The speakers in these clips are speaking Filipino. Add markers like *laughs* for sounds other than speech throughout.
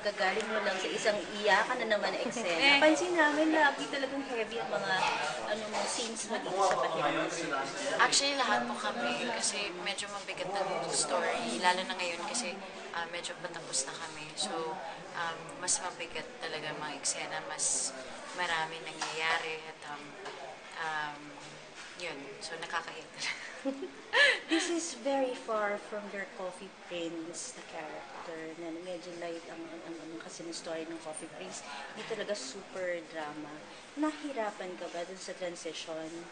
kagagaling mo lang sa isang iyakan na naman na eksena. Pansin namin lagi talagang heavy ang mga ano mo scenes mo dito sa Pahiram. Actually, lahat po kami kasi medyo mabigat ang story. Lalo na ngayon kasi ah, medyo patapos na kami. So, um, mas mabigat talaga mga eksena. Mas marami nangyayari at um, um, yun. So, nakakaiyak talaga. *laughs* This is very far from your Coffee Prince na character na medyo light ang, ang, ang, ang kasi ng story ng Coffee Prince. Di talaga super drama. Nahirapan ka ba dun sa transition?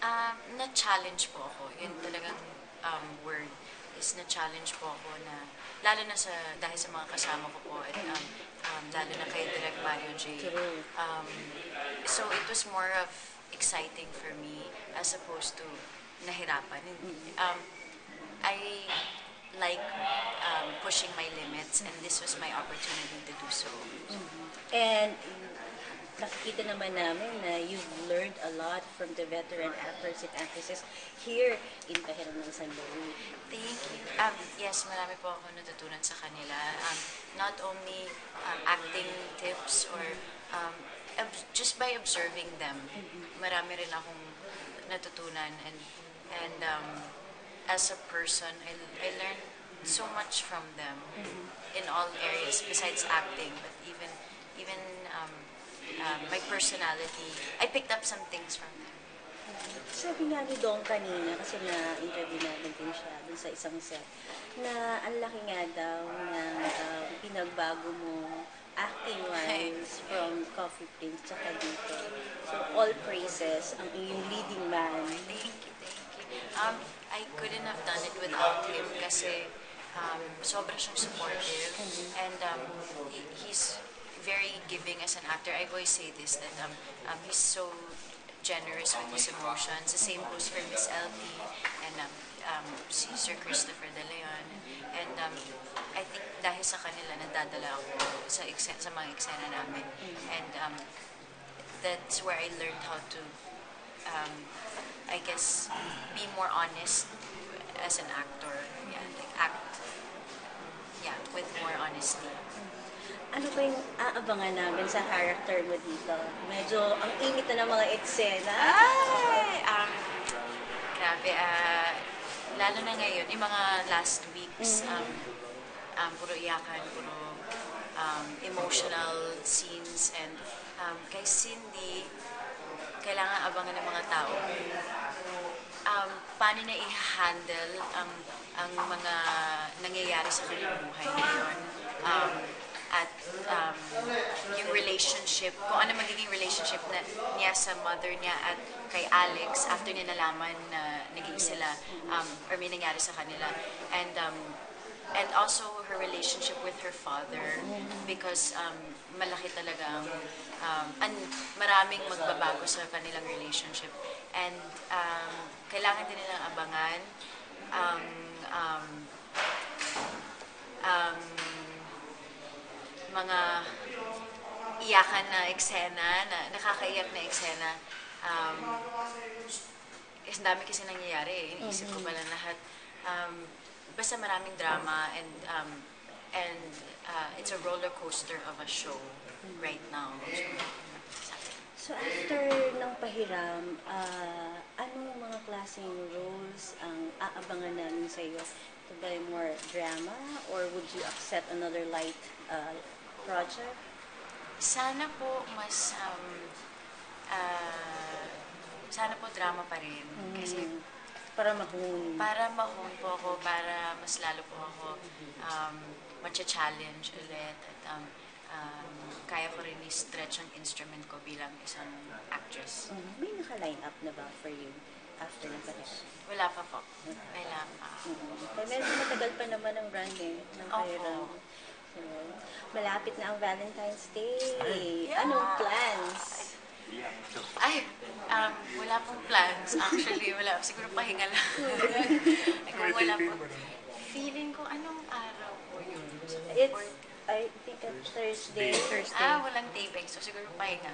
Um, na-challenge po ako. Yun talagang um, word is na-challenge po ako na lalo na sa dahil sa mga kasama ko po at um, um, lalo na kay Direk Mario J. Um, so it was more of exciting for me as opposed to nahirapan. Um, I like um, pushing my limits and this was my opportunity to do so. And mm, nakikita naman namin na you've learned a lot from the veteran actors and actresses here in Pahiram ng San Luis. Thank you. Um, yes, marami po ako natutunan sa kanila. Um, not only um, acting tips or um, just by observing them, marami rin akong natutunan and and um, as a person, I, I learned so much from them in all areas besides acting, but even even um, um, my personality. I picked up some things from them. Sabi nga ni Dong kanina, kasi na-interview namin din siya dun sa isang set, na ang laki nga daw na um, pinagbago mo acting-wise from Coffee Prince tsaka dito. So, all praises ang iyong leading man. Thank you, thank you. Um, I couldn't have done it without him kasi um, sobra siyang supportive and um, he- he's very giving as an actor. I always say this, that um, um, he's so generous with his emotions. The same goes for Miss LT and um, um, si Sir Christopher De Leon. And um, I think dahil sa kanila, nadadala ako sa, sa mga eksena namin. And um, that's where I learned how to um, I guess, be more honest as an actor. Yeah, like act, yeah, with more honesty. Ano ba yung aabangan namin sa character mo dito? Medyo ang init na ng mga eksena. Ay! Um, grabe, ah, lalo na ngayon, yung mga last weeks, um, um, puro iyakan, puro um, emotional scenes, and um, kay Cindy, kailangan abangan ng mga tao um, paano na i-handle ang, ang mga nangyayari sa kanyang buhay ngayon. Um, at um, yung relationship, kung ano magiging relationship na, niya sa mother niya at kay Alex after niya nalaman na naging sila um, or may nangyari sa kanila. And um, and also her relationship with her father because um, malaki talaga ang um, an, maraming magbabago sa kanilang relationship and um, kailangan din nilang abangan ang um, um, mga iyakan na eksena, na nakakaiyak na eksena. Um, kasi dami kasi nangyayari. Iniisip ko pala lahat. Um, basta maraming drama and um, and uh, it's a roller coaster of a show right now. So, after ng pahiram, ah, anong mga klaseng roles ang aabangan namin sa iyo? Ito ba more drama or would you accept another light ah, project? sana po mas um, ah, sana po drama pa rin. Kasi Mm, para mahuni. para ma-hone po ako, para mas lalo po ako um, matcha-challenge ulit at um, um, kaya ko rin i-stretch ang instrument ko bilang isang actress. Mm, may naka-line up na ba for you after ng pahiram? Wala pa po. Wala pa. Mm, Kaya medyo matagal pa naman ang run eh, ng Opo. Malapit na ang Valentine's Day. Yeah. Anong plans? Ay, um, wala pong plans. Actually, wala. Siguro pahinga lang. *laughs* Ay, kung wala po. Feeling ko, anong araw po yun? It's, I think it's Thursday. Thursday. Ah, walang taping. So, siguro pahinga.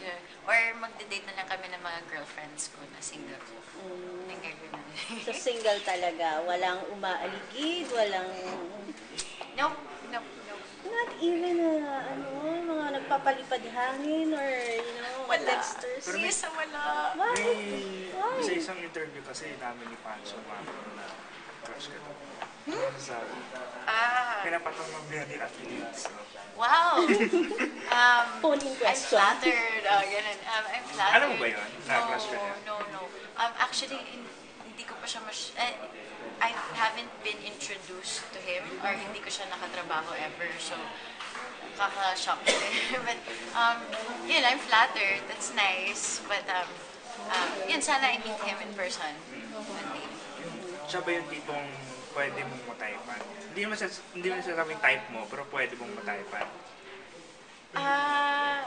Yeah. Or magde-date na lang kami ng mga girlfriends ko na single. Mm. So single talaga, walang umaaligid, walang nope, even uh, ano, mga nagpapalipad hangin or, you know, Wala. Dexter's. Pero may- Sis, wala. Bakit? May, Why? sa isang interview kasi namin ni Pancho Macro na crush ka daw. Hmm? Sabi? Ah, Pinapatanong niya ni affiliates. No? wow. *laughs* Um, Phone in I'm question. flattered. Oh, ganun. Um, I'm flattered. Alam mo ba yun? Na-crush ka no, niya? No, no. Um, actually, in, hindi ko pa siya mas... Eh, I haven't been introduced to him or hindi ko siya nakatrabaho ever. So, kaka-shock ko. *laughs* But, um, yun, I'm flattered. That's nice. But, um, um, yun, sana I meet him in person. One day. Siya ba yung tipong pwede mong mataypan? Hindi naman siya, hindi naman siya sabing type mo, pero pwede mong mataypan. Ah,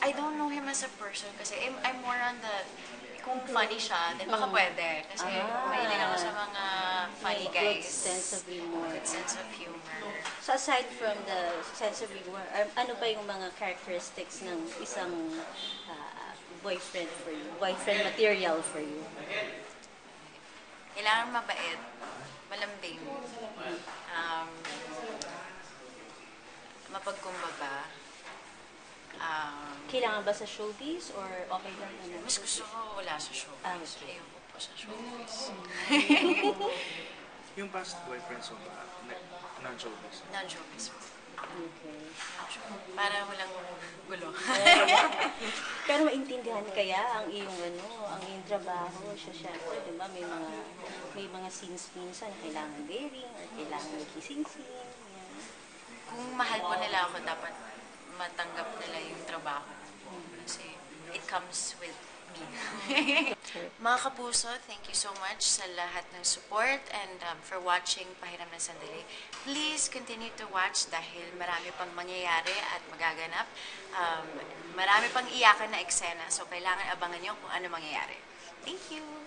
I don't know him as a person kasi I'm, I'm more on the kung funny siya, then baka pwede. Kasi Ah. mahilig ako sa mga funny guys. Good sense of humor. Good sense of humor. So aside from the sense of humor, um, ano ba yung mga characteristics ng isang ah, boyfriend for you? Boyfriend material for you? Kailangan mabait, malambing, um, mapagkumbaba. Um, Kailangan ba sa showbiz or okay lang ano? mas gusto ko wala sa showbiz. Ah, okay. Ayoko po sa showbiz. Yung past boyfriends mo ba, na- non-showbiz? Non-showbiz po. Okay. Para walang gulo. *laughs* Pero maintindihan kaya ang iyong ano, ang iyong trabaho, siya syempre, di ba, may mga may mga scenes minsan na kailangan daring or kailangan kissing scene. Yan. kung mahal po nila ako, dapat matanggap nila yung trabaho ko. Kasi it comes with. Mga kapuso, thank you so much sa lahat ng support and um, for watching Pahiram ng Sandali. Please continue to watch dahil marami pang mangyayari at magaganap. Um, marami pang iyakan na eksena, so kailangan abangan nyo kung ano mangyayari. Thank you!